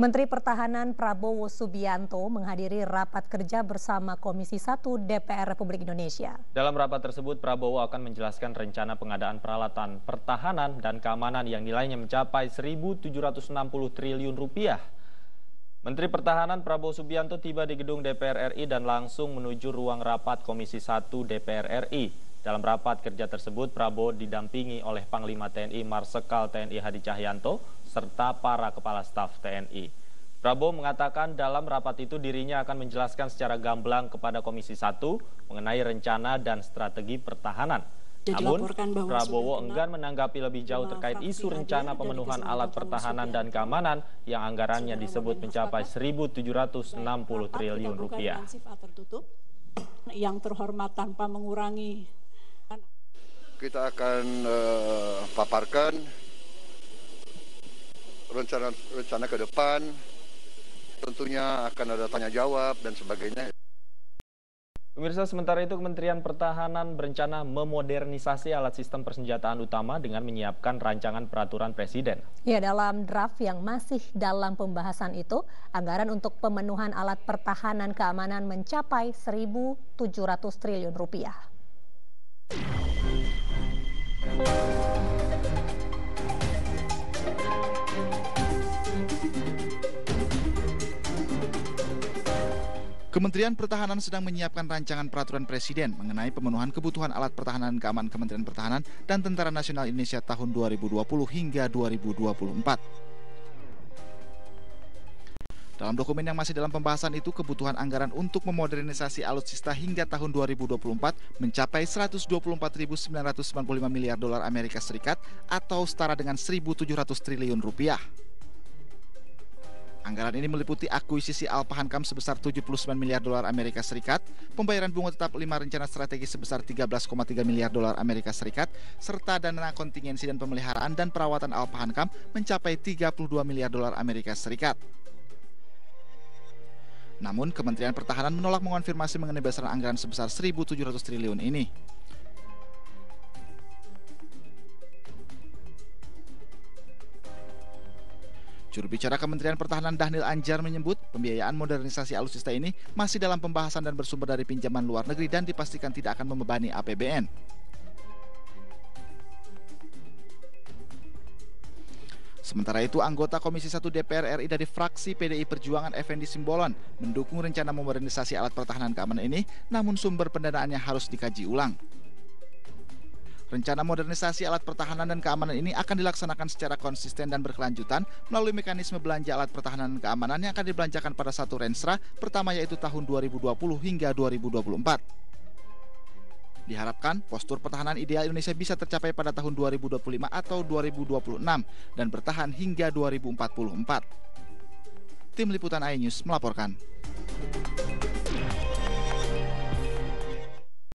Menteri Pertahanan Prabowo Subianto menghadiri rapat kerja bersama Komisi 1 DPR Republik Indonesia. Dalam rapat tersebut, Prabowo akan menjelaskan rencana pengadaan peralatan pertahanan dan keamanan yang nilainya mencapai 1.760 triliun rupiah. Menteri Pertahanan Prabowo Subianto tiba di gedung DPR RI dan langsung menuju ruang rapat Komisi 1 DPR RI. Dalam rapat kerja tersebut, Prabowo didampingi oleh Panglima TNI Marsikal TNI Hadi Cahyanto serta para kepala staf TNI. Prabowo mengatakan dalam rapat itu dirinya akan menjelaskan secara gamblang kepada Komisi 1 mengenai rencana dan strategi pertahanan. Namun, Prabowo enggan menanggapi lebih jauh terkait isu rencana pemenuhan alat pertahanan dan keamanan yang anggarannya disebut mencapai 1.760 triliun rupiah. Yang terhormat tanpa mengurangi kita akan uh, paparkan rencana-rencana ke depan, tentunya akan ada tanya jawab dan sebagainya. Pemirsa, sementara itu Kementerian Pertahanan berencana memodernisasi alat sistem persenjataan utama dengan menyiapkan rancangan peraturan presiden. Ya, dalam draft yang masih dalam pembahasan itu, anggaran untuk pemenuhan alat pertahanan keamanan mencapai 1.700 triliun rupiah. Kementerian Pertahanan sedang menyiapkan rancangan peraturan presiden mengenai pemenuhan kebutuhan alat pertahanan keamanan Kementerian Pertahanan dan Tentara Nasional Indonesia tahun 2020 hingga 2024. Dalam dokumen yang masih dalam pembahasan itu, kebutuhan anggaran untuk memodernisasi alutsista hingga tahun 2024 mencapai 124.995 miliar dolar Amerika Serikat atau setara dengan 1.700 triliun rupiah. Anggaran ini meliputi akuisisi Alpahankam sebesar 79 miliar dolar Amerika Serikat, pembayaran bunga tetap lima rencana strategi sebesar 13,3 miliar dolar Amerika Serikat, serta dana kontingensi dan pemeliharaan dan perawatan Alpahankam mencapai 32 miliar dolar Amerika Serikat. Namun, Kementerian Pertahanan menolak mengonfirmasi mengenai besaran anggaran sebesar 1.700 triliun ini. Juru bicara Kementerian Pertahanan Dahnil Anjar menyebut pembiayaan modernisasi alutsista ini masih dalam pembahasan dan bersumber dari pinjaman luar negeri dan dipastikan tidak akan membebani APBN. Sementara itu, anggota Komisi 1 DPR RI dari fraksi PDI Perjuangan Effendi Simbolon mendukung rencana modernisasi alat pertahanan keamanan ini, namun sumber pendanaannya harus dikaji ulang. Rencana modernisasi alat pertahanan dan keamanan ini akan dilaksanakan secara konsisten dan berkelanjutan melalui mekanisme belanja alat pertahanan dan keamanan yang akan dibelanjakan pada satu renstra pertama yaitu tahun 2020 hingga 2024. Diharapkan postur pertahanan ideal Indonesia bisa tercapai pada tahun 2025 atau 2026 dan bertahan hingga 2044. Tim Liputan iNews melaporkan.